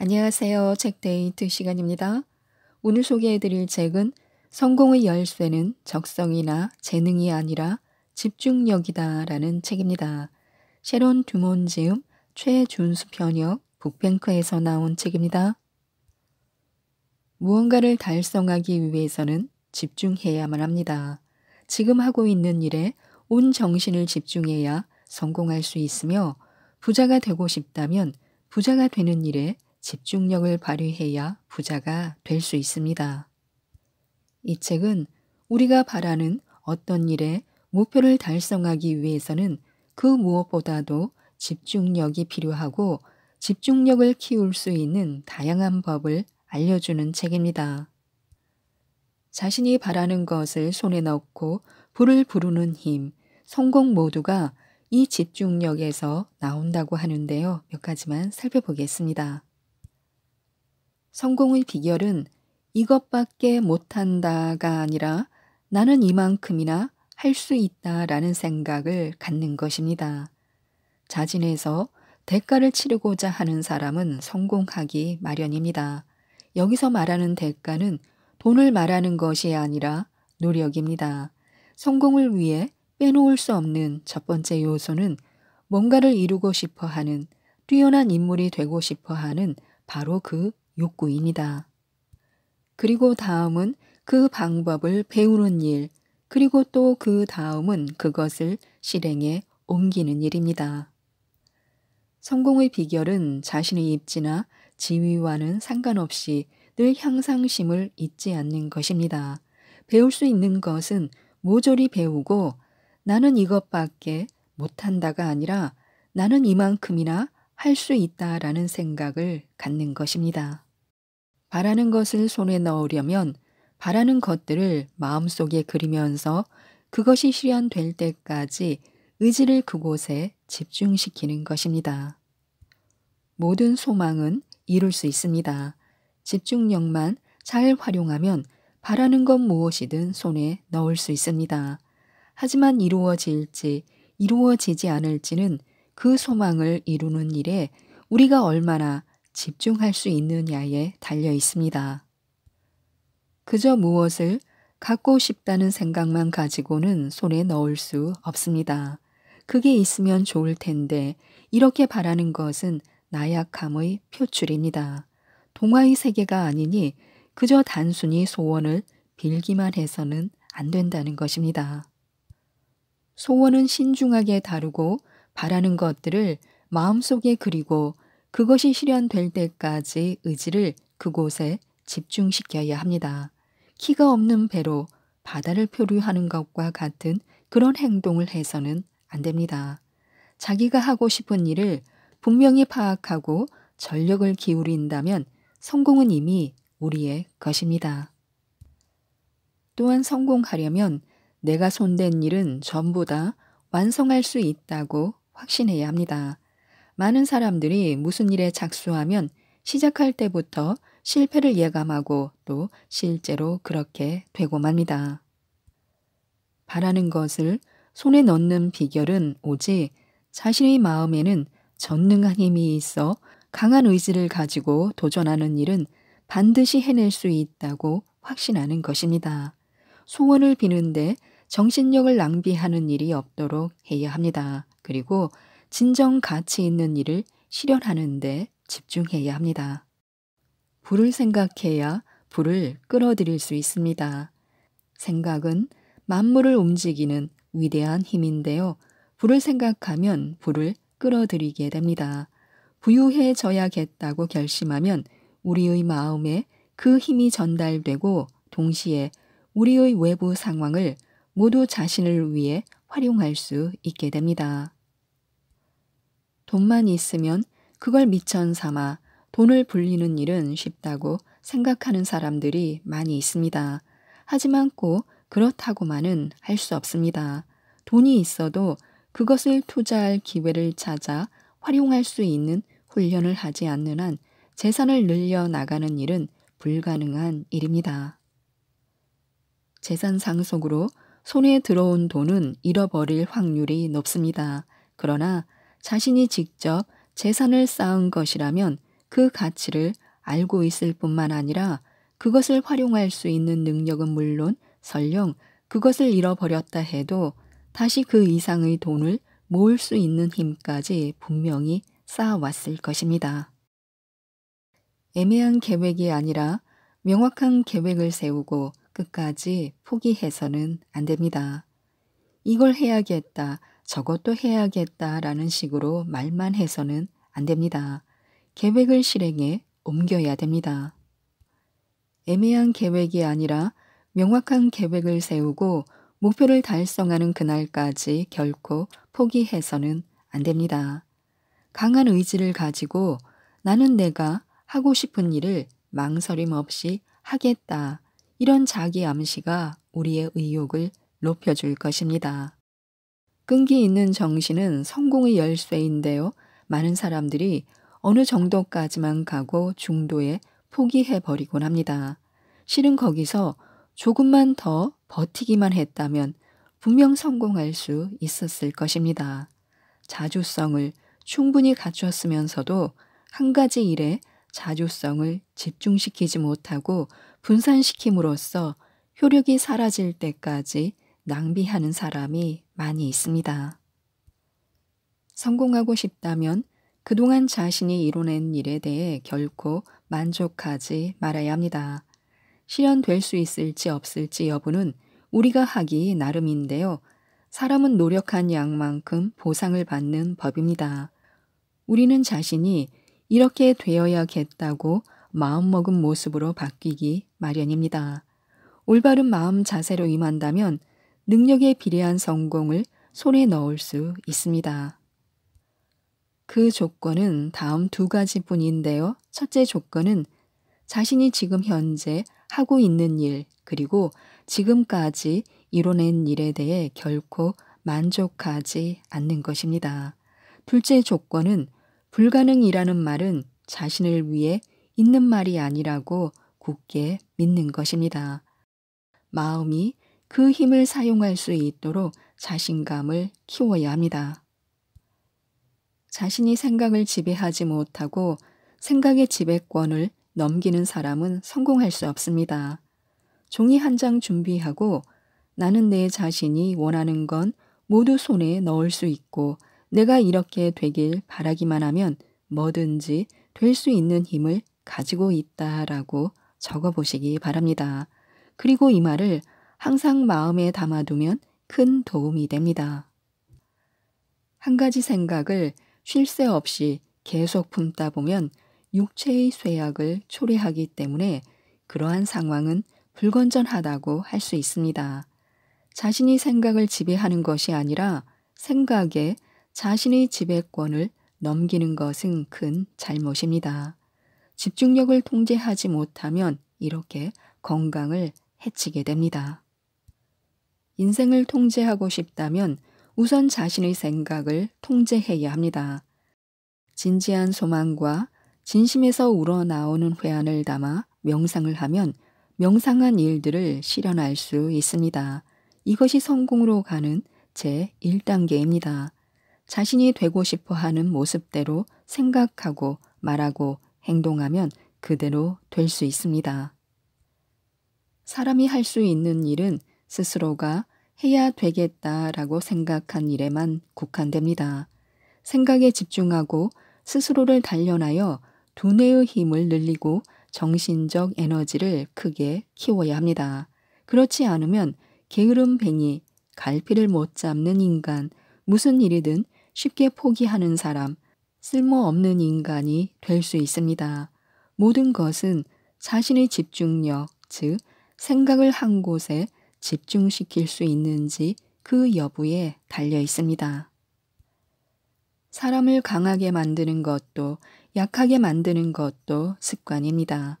안녕하세요. 책데이트 시간입니다. 오늘 소개해드릴 책은 성공의 열쇠는 적성이나 재능이 아니라 집중력이다 라는 책입니다. 셰론 듀몬 지음 최준수 편역 북뱅크에서 나온 책입니다. 무언가를 달성하기 위해서는 집중해야만 합니다. 지금 하고 있는 일에 온 정신을 집중해야 성공할 수 있으며 부자가 되고 싶다면 부자가 되는 일에 집중력을 발휘해야 부자가 될 수 있습니다. 이 책은 우리가 바라는 어떤 일에 목표를 달성하기 위해서는 그 무엇보다도 집중력이 필요하고 집중력을 키울 수 있는 다양한 법을 알려주는 책입니다. 자신이 바라는 것을 손에 넣고 불을 부르는 힘, 성공 모두가 이 집중력에서 나온다고 하는데요. 몇 가지만 살펴보겠습니다. 성공의 비결은 이것밖에 못한다가 아니라 나는 이만큼이나 할 수 있다 라는 생각을 갖는 것입니다. 자진해서 대가를 치르고자 하는 사람은 성공하기 마련입니다. 여기서 말하는 대가는 돈을 말하는 것이 아니라 노력입니다. 성공을 위해 빼놓을 수 없는 첫 번째 요소는 뭔가를 이루고 싶어 하는 뛰어난 인물이 되고 싶어 하는 바로 그 욕구입니다. 그리고 다음은 그 방법을 배우는 일, 그리고 또 그 다음은 그것을 실행에 옮기는 일입니다. 성공의 비결은 자신의 입지나 지위와는 상관없이 늘 향상심을 잊지 않는 것입니다. 배울 수 있는 것은 모조리 배우고 나는 이것밖에 못한다가 아니라 나는 이만큼이나 할 수 있다라는 생각을 갖는 것입니다. 바라는 것을 손에 넣으려면 바라는 것들을 마음속에 그리면서 그것이 실현될 때까지 의지를 그곳에 집중시키는 것입니다. 모든 소망은 이룰 수 있습니다. 집중력만 잘 활용하면 바라는 것 무엇이든 손에 넣을 수 있습니다. 하지만 이루어질지 이루어지지 않을지는 그 소망을 이루는 일에 우리가 얼마나 집중할 수 있느냐에 달려 있습니다. 그저 무엇을 갖고 싶다는 생각만 가지고는 손에 넣을 수 없습니다. 그게 있으면 좋을 텐데 이렇게 바라는 것은 나약함의 표출입니다. 동화의 세계가 아니니 그저 단순히 소원을 빌기만 해서는 안 된다는 것입니다. 소원은 신중하게 다루고 바라는 것들을 마음속에 그리고 그것이 실현될 때까지 의지를 그곳에 집중시켜야 합니다. 키가 없는 배로 바다를 표류하는 것과 같은 그런 행동을 해서는 안 됩니다. 자기가 하고 싶은 일을 분명히 파악하고 전력을 기울인다면 성공은 이미 우리의 것입니다. 또한 성공하려면 내가 손댄 일은 전부 다 완성할 수 있다고 확신해야 합니다. 많은 사람들이 무슨 일에 착수하면 시작할 때부터 실패를 예감하고 또 실제로 그렇게 되고 맙니다. 바라는 것을 손에 넣는 비결은 오직 자신의 마음에는 전능한 힘이 있어 강한 의지를 가지고 도전하는 일은 반드시 해낼 수 있다고 확신하는 것입니다. 소원을 비는데 정신력을 낭비하는 일이 없도록 해야 합니다. 그리고 진정 가치 있는 일을 실현하는 데 집중해야 합니다. 불을 생각해야 불을 끌어들일 수 있습니다. 생각은 만물을 움직이는 위대한 힘인데요. 불을 생각하면 불을 끌어들이게 됩니다. 부유해져야겠다고 결심하면 우리의 마음에 그 힘이 전달되고 동시에 우리의 외부 상황을 모두 자신을 위해 활용할 수 있게 됩니다. 돈만 있으면 그걸 미천 삼아 돈을 불리는 일은 쉽다고 생각하는 사람들이 많이 있습니다. 하지만 꼭 그렇다고만은 할 수 없습니다. 돈이 있어도 그것을 투자할 기회를 찾아 활용할 수 있는 훈련을 하지 않는 한 재산을 늘려 나가는 일은 불가능한 일입니다. 재산 상속으로 손에 들어온 돈은 잃어버릴 확률이 높습니다. 그러나 자신이 직접 재산을 쌓은 것이라면 그 가치를 알고 있을 뿐만 아니라 그것을 활용할 수 있는 능력은 물론 설령 그것을 잃어버렸다 해도 다시 그 이상의 돈을 모을 수 있는 힘까지 분명히 쌓아왔을 것입니다. 애매한 계획이 아니라 명확한 계획을 세우고 끝까지 포기해서는 안 됩니다. 이걸 해야겠다, 저것도 해야겠다라는 식으로 말만 해서는 안 됩니다. 계획을 실행에 옮겨야 됩니다. 애매한 계획이 아니라 명확한 계획을 세우고 목표를 달성하는 그날까지 결코 포기해서는 안 됩니다. 강한 의지를 가지고 나는 내가 하고 싶은 일을 망설임 없이 하겠다. 이런 자기 암시가 우리의 의욕을 높여줄 것입니다. 끈기 있는 정신은 성공의 열쇠인데요. 많은 사람들이 어느 정도까지만 가고 중도에 포기해버리곤 합니다. 실은 거기서 조금만 더 버티기만 했다면 분명 성공할 수 있었을 것입니다. 자주성을 충분히 갖췄으면서도 한 가지 일에 자주성을 집중시키지 못하고 분산시킴으로써 효력이 사라질 때까지 낭비하는 사람이 많이 있습니다. 성공하고 싶다면 그동안 자신이 이뤄낸 일에 대해 결코 만족하지 말아야 합니다. 실현될 수 있을지 없을지 여부는 우리가 하기 나름인데요. 사람은 노력한 양만큼 보상을 받는 법입니다. 우리는 자신이 이렇게 되어야겠다고 마음먹은 모습으로 바뀌기 마련입니다. 올바른 마음 자세로 임한다면 능력에 비례한 성공을 손에 넣을 수 있습니다. 그 조건은 다음 두 가지 뿐인데요. 첫째 조건은 자신이 지금 현재 하고 있는 일, 그리고 지금까지 이뤄낸 일에 대해 결코 만족하지 않는 것입니다. 둘째 조건은 불가능이라는 말은 자신을 위해 있는 말이 아니라고 굳게 믿는 것입니다. 마음이 그 힘을 사용할 수 있도록 자신감을 키워야 합니다. 자신이 생각을 지배하지 못하고 생각의 지배권을 넘기는 사람은 성공할 수 없습니다. 종이 한 장 준비하고 나는 내 자신이 원하는 건 모두 손에 넣을 수 있고 내가 이렇게 되길 바라기만 하면 뭐든지 될 수 있는 힘을 가지고 있다라고 적어 보시기 바랍니다. 그리고 이 말을 항상 마음에 담아두면 큰 도움이 됩니다. 한 가지 생각을 쉴 새 없이 계속 품다 보면 육체의 쇠약을 초래하기 때문에 그러한 상황은 불건전하다고 할 수 있습니다. 자신이 생각을 지배하는 것이 아니라 생각에 자신의 지배권을 넘기는 것은 큰 잘못입니다. 집중력을 통제하지 못하면 이렇게 건강을 해치게 됩니다. 인생을 통제하고 싶다면 우선 자신의 생각을 통제해야 합니다. 진지한 소망과 진심에서 우러나오는 회한을 담아 명상을 하면 명상한 일들을 실현할 수 있습니다. 이것이 성공으로 가는 제 1단계입니다. 자신이 되고 싶어 하는 모습대로 생각하고 말하고 행동하면 그대로 될 수 있습니다. 사람이 할 수 있는 일은 스스로가 해야 되겠다라고 생각한 일에만 국한됩니다. 생각에 집중하고 스스로를 단련하여 두뇌의 힘을 늘리고 정신적 에너지를 크게 키워야 합니다. 그렇지 않으면 게으름 뱅이, 갈피를 못 잡는 인간, 무슨 일이든 쉽게 포기하는 사람, 쓸모없는 인간이 될 수 있습니다. 모든 것은 자신의 집중력, 즉, 생각을 한 곳에 집중시킬 수 있는지 그 여부에 달려 있습니다. 사람을 강하게 만드는 것도 약하게 만드는 것도 습관입니다.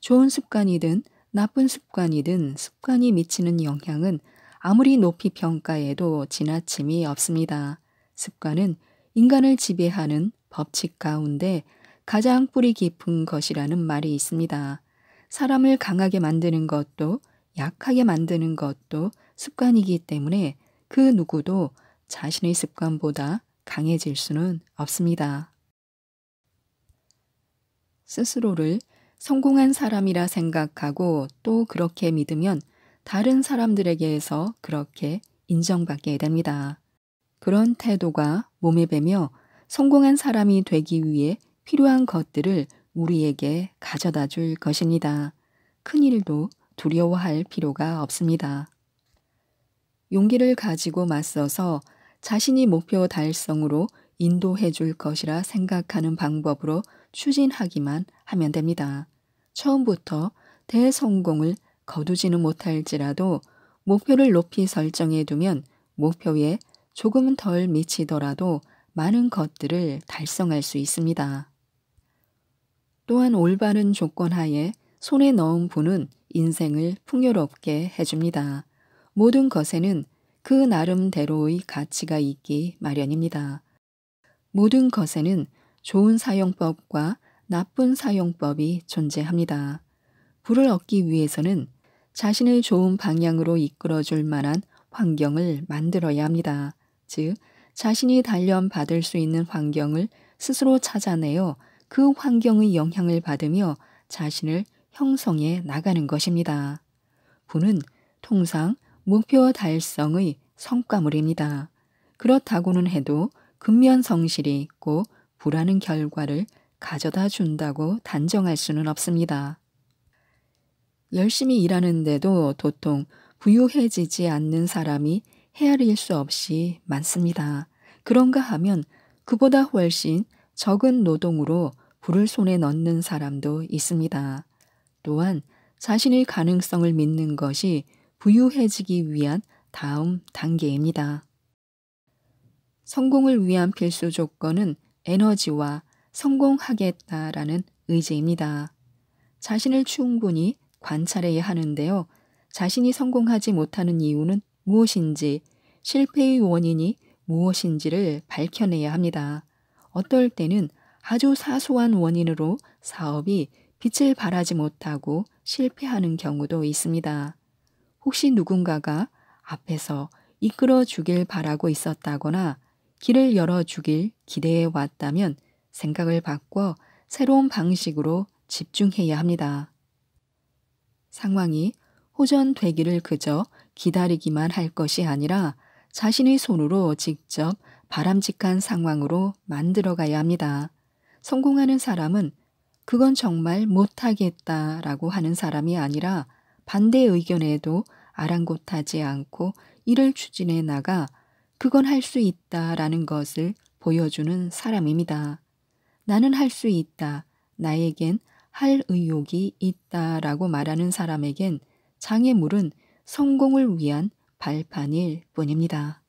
좋은 습관이든 나쁜 습관이든 습관이 미치는 영향은 아무리 높이 평가해도 지나침이 없습니다. 습관은 인간을 지배하는 법칙 가운데 가장 뿌리 깊은 것이라는 말이 있습니다. 사람을 강하게 만드는 것도 약하게 만드는 것도 습관이기 때문에 그 누구도 자신의 습관보다 강해질 수는 없습니다. 스스로를 성공한 사람이라 생각하고 또 그렇게 믿으면 다른 사람들에게서 그렇게 인정받게 됩니다. 그런 태도가 몸에 배며 성공한 사람이 되기 위해 필요한 것들을 우리에게 가져다 줄 것입니다. 큰 일도 두려워할 필요가 없습니다. 용기를 가지고 맞서서 자신이 목표 달성으로 인도해 줄 것이라 생각하는 방법으로 추진하기만 하면 됩니다. 처음부터 대성공을 거두지는 못할지라도 목표를 높이 설정해 두면 목표에 조금은 덜 미치더라도 많은 것들을 달성할 수 있습니다. 또한 올바른 조건 하에 손에 넣은 분은 인생을 풍요롭게 해줍니다. 모든 것에는 그 나름대로의 가치가 있기 마련입니다. 모든 것에는 좋은 사용법과 나쁜 사용법이 존재합니다. 불을 얻기 위해서는 자신을 좋은 방향으로 이끌어줄 만한 환경을 만들어야 합니다. 즉, 자신이 단련받을 수 있는 환경을 스스로 찾아내어 그 환경의 영향을 받으며 자신을 형성해 나가는 것입니다. 부는 통상 목표 달성의 성과물입니다. 그렇다고는 해도 근면 성실이 있고 부라는 결과를 가져다 준다고 단정할 수는 없습니다. 열심히 일하는데도 도통 부유해지지 않는 사람이 헤아릴 수 없이 많습니다. 그런가 하면 그보다 훨씬 적은 노동으로 불을 손에 넣는 사람도 있습니다. 또한 자신의 가능성을 믿는 것이 부유해지기 위한 다음 단계입니다. 성공을 위한 필수 조건은 에너지와 성공하겠다라는 의지입니다. 자신을 충분히 관찰해야 하는데요. 자신이 성공하지 못하는 이유는 무엇인지, 실패의 원인이 무엇인지를 밝혀내야 합니다. 어떨 때는 아주 사소한 원인으로 사업이 빛을 발하지 못하고 실패하는 경우도 있습니다. 혹시 누군가가 앞에서 이끌어 주길 바라고 있었다거나 길을 열어 주길 기대해 왔다면 생각을 바꿔 새로운 방식으로 집중해야 합니다. 상황이 호전되기를 그저 기다리기만 할 것이 아니라 자신의 손으로 직접 바람직한 상황으로 만들어 가야 합니다. 성공하는 사람은 그건 정말 못하겠다라고 하는 사람이 아니라 반대 의견에도 아랑곳하지 않고 이를 추진해 나가 그건 할 수 있다라는 것을 보여주는 사람입니다. 나는 할 수 있다. 나에겐 할 의욕이 있다라고 말하는 사람에겐 장애물은 성공을 위한 발판일 뿐입니다.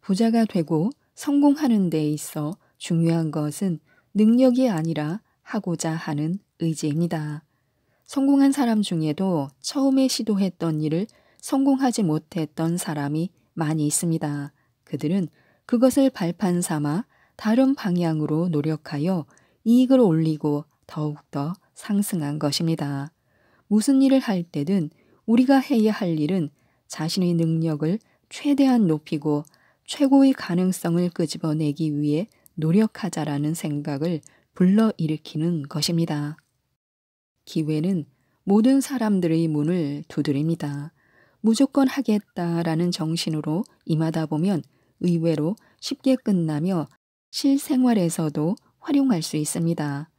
부자가 되고 성공하는 데 있어 중요한 것은 능력이 아니라 하고자 하는 의지입니다. 성공한 사람 중에도 처음에 시도했던 일을 성공하지 못했던 사람이 많이 있습니다. 그들은 그것을 발판 삼아 다른 방향으로 노력하여 이익을 올리고 더욱더 상승한 것입니다. 무슨 일을 할 때든 우리가 해야 할 일은 자신의 능력을 최대한 높이고 최고의 가능성을 끄집어내기 위해 노력하자라는 생각을 불러일으키는 것입니다. 기회는 모든 사람들의 문을 두드립니다. 무조건 하겠다라는 정신으로 임하다 보면 의외로 쉽게 끝나며 실생활에서도 활용할 수 있습니다.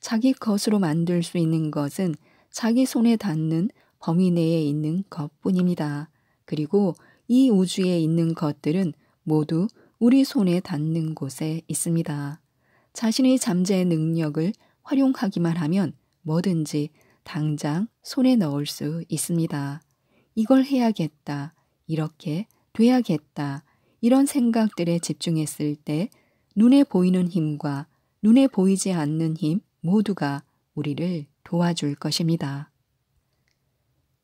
자기 것으로 만들 수 있는 것은 자기 손에 닿는 범위 내에 있는 것 뿐입니다. 그리고 이 우주에 있는 것들은 모두 우리 손에 닿는 곳에 있습니다. 자신의 잠재 능력을 활용하기만 하면 뭐든지 당장 손에 넣을 수 있습니다. 이걸 해야겠다. 이렇게 돼야겠다. 이런 생각들에 집중했을 때 눈에 보이는 힘과 눈에 보이지 않는 힘 모두가 우리를 도와줄 것입니다.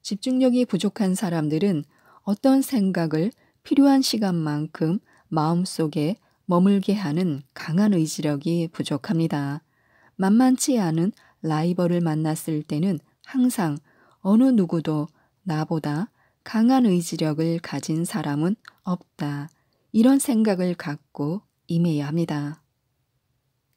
집중력이 부족한 사람들은 어떤 생각을 필요한 시간만큼 마음속에 머물게 하는 강한 의지력이 부족합니다. 만만치 않은 라이벌을 만났을 때는 항상 어느 누구도 나보다 강한 의지력을 가진 사람은 없다. 이런 생각을 갖고 임해야 합니다.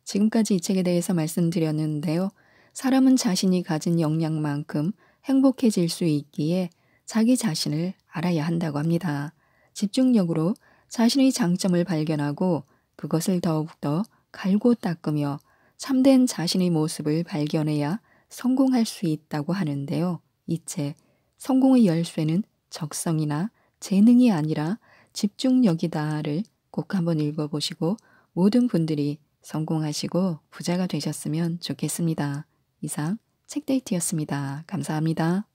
지금까지 이 책에 대해서 말씀드렸는데요. 사람은 자신이 가진 역량만큼 행복해질 수 있기에 자기 자신을 알아야 한다고 합니다. 집중력으로 자신의 장점을 발견하고 그것을 더욱더 갈고 닦으며 참된 자신의 모습을 발견해야 성공할 수 있다고 하는데요. 이 책, 성공의 열쇠는 적성이나 재능이 아니라 집중력이다를 꼭 한번 읽어보시고 모든 분들이 성공하시고 부자가 되셨으면 좋겠습니다. 이상 책데이트였습니다. 감사합니다.